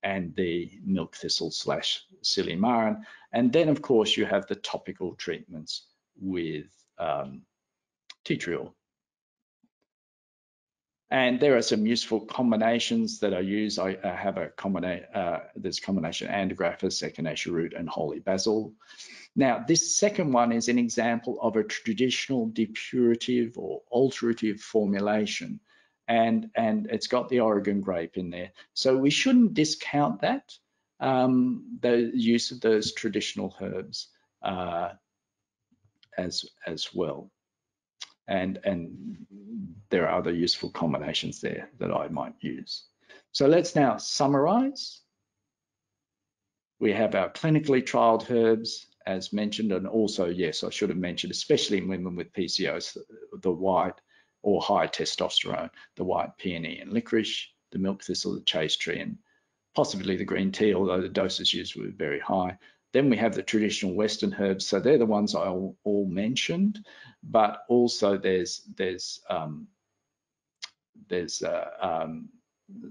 and the milk thistle slash silymarin. And then, of course, you have the topical treatments with um, tea tree oil. And there are some useful combinations that I use. I, I have a combination, uh, this combination Andrographis, echinacea root, and holy basil. Now, this second one is an example of a traditional depurative or alterative formulation. And, and it's got the Oregon grape in there. So we shouldn't discount that, um, the use of those traditional herbs uh, as, as well and and there are other useful combinations there that I might use. So let's now summarize. We have our clinically trialed herbs as mentioned, and also, yes, I should have mentioned, especially in women with PCOS, the, the white or high testosterone, the white peony and licorice, the milk thistle, the chaste tree, and possibly the green tea, although the doses used were very high. Then we have the traditional Western herbs. So they're the ones I all, all mentioned, but also there's there's um, there's uh, um,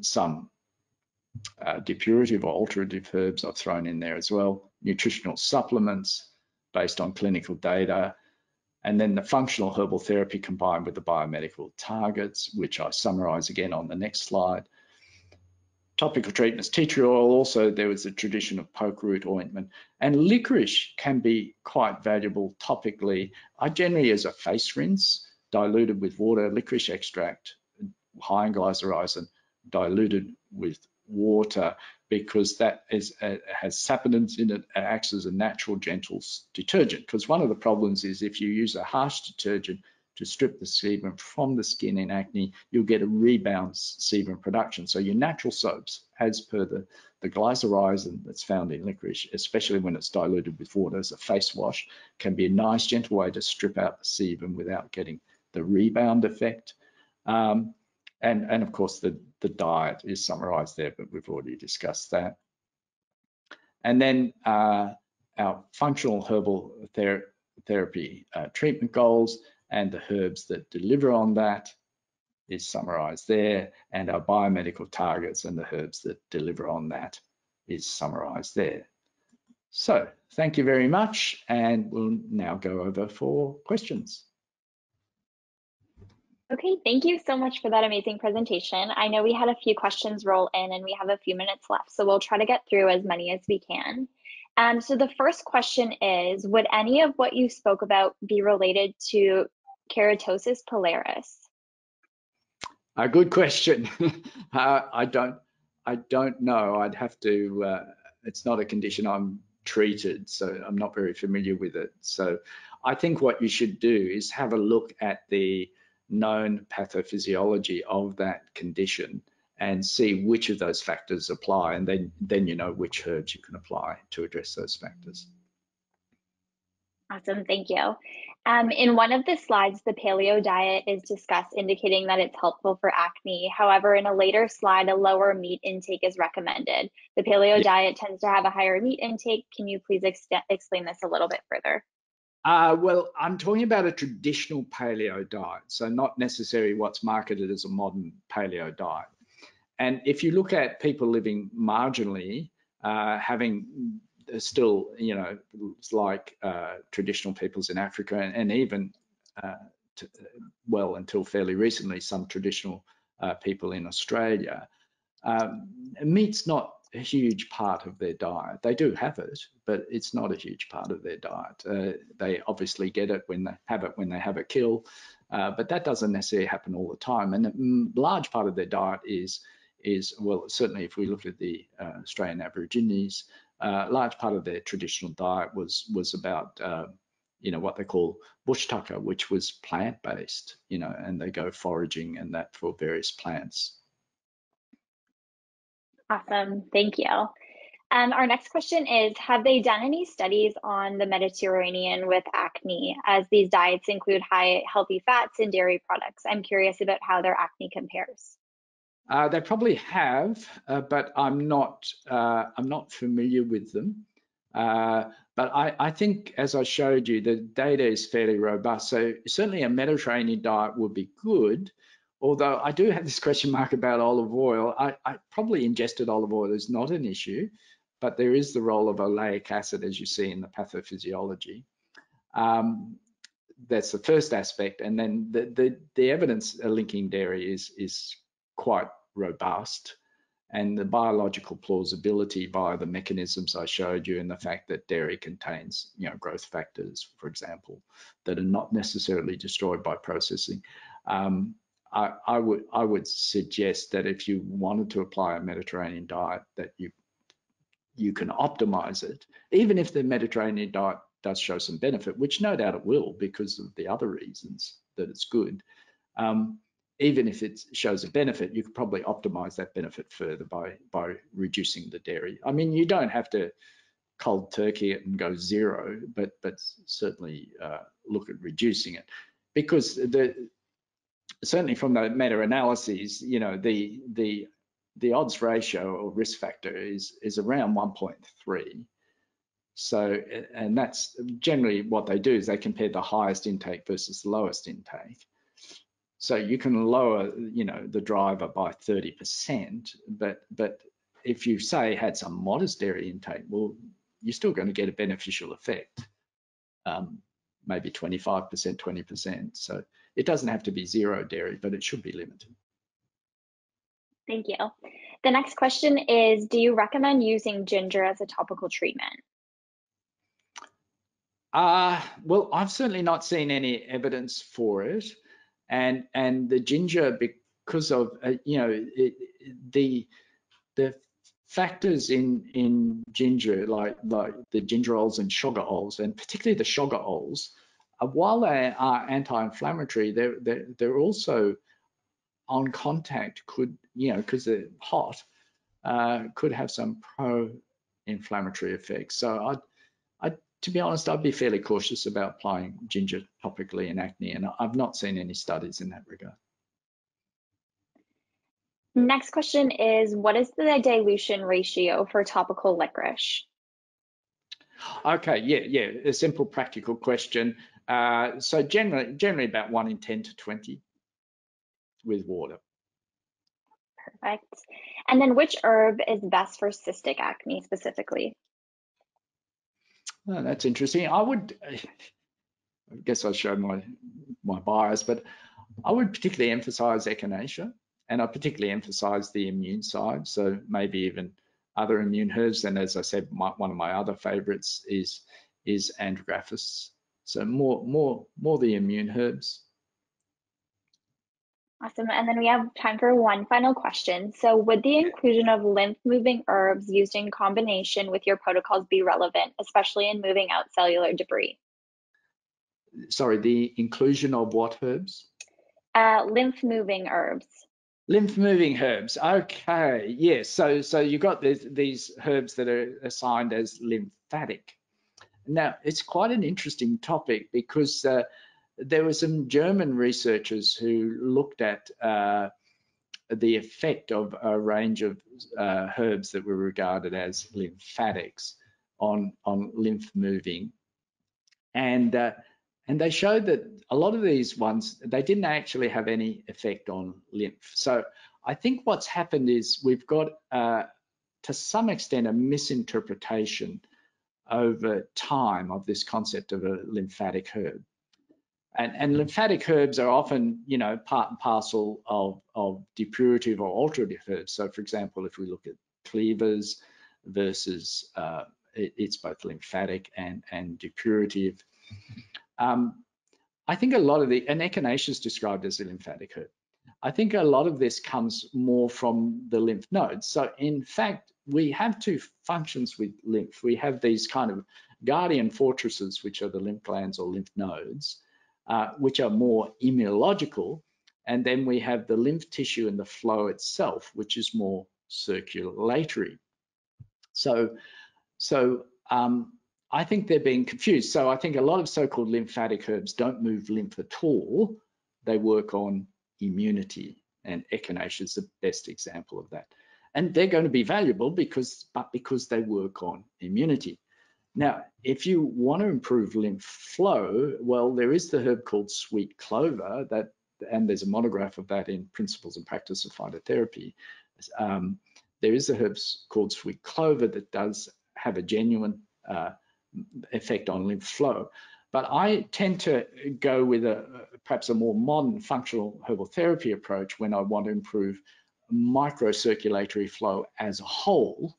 some uh, depurative or alterative herbs I've thrown in there as well. Nutritional supplements based on clinical data. And then the functional herbal therapy combined with the biomedical targets, which I summarize again on the next slide topical treatments, tea tree oil, also there was a tradition of poke root ointment, and licorice can be quite valuable topically. I generally as a face rinse diluted with water, licorice extract, high in glycyrrhizin, diluted with water because that is uh, has saponins in it, acts as a natural gentle detergent. Because one of the problems is if you use a harsh detergent, to strip the sebum from the skin in acne, you'll get a rebound sebum production. So your natural soaps, as per the, the glycyrrhizin that's found in licorice, especially when it's diluted with water as a face wash, can be a nice gentle way to strip out the sebum without getting the rebound effect. Um, and, and of course, the, the diet is summarized there, but we've already discussed that. And then uh, our functional herbal ther therapy uh, treatment goals and the herbs that deliver on that is summarized there and our biomedical targets and the herbs that deliver on that is summarized there. So thank you very much and we'll now go over for questions. Okay, thank you so much for that amazing presentation. I know we had a few questions roll in and we have a few minutes left, so we'll try to get through as many as we can. Um, so the first question is, would any of what you spoke about be related to keratosis pilaris? A good question. [LAUGHS] uh, I don't, I don't know. I'd have to. Uh, it's not a condition I'm treated, so I'm not very familiar with it. So, I think what you should do is have a look at the known pathophysiology of that condition and see which of those factors apply, and then then you know which herbs you can apply to address those factors. Awesome, thank you. Um, in one of the slides, the paleo diet is discussed, indicating that it's helpful for acne. However, in a later slide, a lower meat intake is recommended. The paleo yeah. diet tends to have a higher meat intake. Can you please ex explain this a little bit further? Uh, well, I'm talking about a traditional paleo diet, so not necessarily what's marketed as a modern paleo diet. And if you look at people living marginally, uh, having still, you know, like uh, traditional peoples in Africa and, and even, uh, to, well, until fairly recently, some traditional uh, people in Australia. Um, meat's not a huge part of their diet. They do have it, but it's not a huge part of their diet. Uh, they obviously get it when they have it when they have a kill, uh, but that doesn't necessarily happen all the time. And a large part of their diet is is well, certainly if we look at the uh, Australian Aborigines, uh, a large part of their traditional diet was was about uh, you know what they call bush tucker, which was plant based, you know, and they go foraging and that for various plants. Awesome, thank you. Um, our next question is, have they done any studies on the Mediterranean with acne, as these diets include high healthy fats and dairy products? I'm curious about how their acne compares. Uh, they probably have, uh, but I'm not. Uh, I'm not familiar with them. Uh, but I, I, think, as I showed you, the data is fairly robust. So certainly a Mediterranean diet would be good. Although I do have this question mark about olive oil. I, I, probably ingested olive oil is not an issue, but there is the role of oleic acid, as you see in the pathophysiology. Um, that's the first aspect, and then the the, the evidence linking dairy is is quite robust and the biological plausibility via the mechanisms I showed you and the fact that dairy contains, you know, growth factors, for example, that are not necessarily destroyed by processing. Um, I, I, would I would suggest that if you wanted to apply a Mediterranean diet, that you you can optimize it, even if the Mediterranean diet does show some benefit, which no doubt it will because of the other reasons that it's good. Um, even if it shows a benefit, you could probably optimize that benefit further by, by reducing the dairy. I mean, you don't have to cold turkey it and go zero, but, but certainly uh, look at reducing it because the, certainly from the meta-analyses, you know, the, the, the odds ratio or risk factor is, is around 1.3. So, and that's generally what they do is they compare the highest intake versus the lowest intake. So you can lower, you know, the driver by 30%, but but if you say had some modest dairy intake, well, you're still going to get a beneficial effect, um, maybe 25%, 20%. So it doesn't have to be zero dairy, but it should be limited. Thank you. The next question is, do you recommend using ginger as a topical treatment? Uh, well, I've certainly not seen any evidence for it and and the ginger because of uh, you know it, the the factors in in ginger like like the gingerols and shogaols and particularly the shogaols while they are anti-inflammatory they're, they're they're also on contact could you know because they're hot uh, could have some pro-inflammatory effects so i I to be honest, I'd be fairly cautious about applying ginger topically in acne, and I've not seen any studies in that regard. Next question is, what is the dilution ratio for topical licorice? Okay, yeah, yeah, a simple practical question. Uh, so generally, generally about one in 10 to 20 with water. Perfect. And then which herb is best for cystic acne specifically? Oh, that's interesting. I would, I guess I'll show my my bias, but I would particularly emphasize echinacea, and I particularly emphasize the immune side. So maybe even other immune herbs. And as I said, my, one of my other favorites is is andrographis. So more more more the immune herbs. Awesome. And then we have time for one final question. So would the inclusion of lymph moving herbs used in combination with your protocols be relevant, especially in moving out cellular debris? Sorry, the inclusion of what herbs? Uh, lymph moving herbs. Lymph moving herbs. Okay, yes. So so you've got these, these herbs that are assigned as lymphatic. Now it's quite an interesting topic because uh, there were some German researchers who looked at uh, the effect of a range of uh, herbs that were regarded as lymphatics on, on lymph moving. And, uh, and they showed that a lot of these ones, they didn't actually have any effect on lymph. So I think what's happened is we've got, uh, to some extent, a misinterpretation over time of this concept of a lymphatic herb. And, and, lymphatic herbs are often, you know, part and parcel of, of depurative or alterative herbs. So, for example, if we look at cleavers versus uh, it, it's both lymphatic and, and depurative. Um, I think a lot of the, and echinacea is described as a lymphatic herb. I think a lot of this comes more from the lymph nodes. So in fact, we have two functions with lymph. We have these kind of guardian fortresses, which are the lymph glands or lymph nodes, uh, which are more immunological. And then we have the lymph tissue and the flow itself, which is more circulatory. So, so um, I think they're being confused. So I think a lot of so-called lymphatic herbs don't move lymph at all. They work on immunity, and echinacea is the best example of that. And they're going to be valuable because, but because they work on immunity. Now, if you want to improve lymph flow, well, there is the herb called sweet clover that and there's a monograph of that in Principles and Practice of Phytotherapy. Um, there is a herb called sweet clover that does have a genuine uh, effect on lymph flow. But I tend to go with a perhaps a more modern functional herbal therapy approach when I want to improve microcirculatory flow as a whole.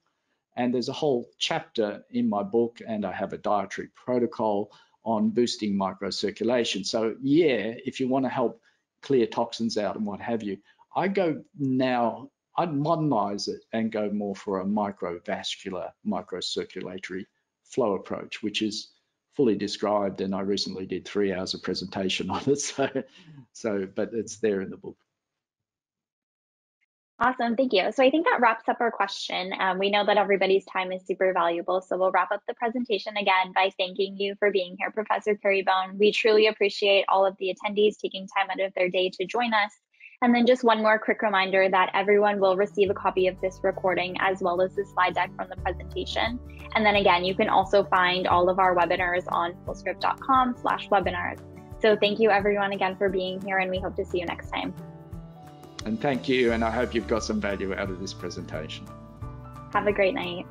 And there's a whole chapter in my book, and I have a dietary protocol on boosting microcirculation. So yeah, if you want to help clear toxins out and what have you, I go now, I'd modernize it and go more for a microvascular, microcirculatory flow approach, which is fully described. And I recently did three hours of presentation on it. [LAUGHS] So, so, but it's there in the book. Awesome, thank you. So I think that wraps up our question. Um, we know that everybody's time is super valuable, so we'll wrap up the presentation again by thanking you for being here, Professor Kerry Bone. We truly appreciate all of the attendees taking time out of their day to join us. And then just one more quick reminder that everyone will receive a copy of this recording as well as the slide deck from the presentation. And then again, you can also find all of our webinars on fullscript.com slash webinars. So thank you everyone again for being here and we hope to see you next time. And thank you, and I hope you've got some value out of this presentation. Have a great night.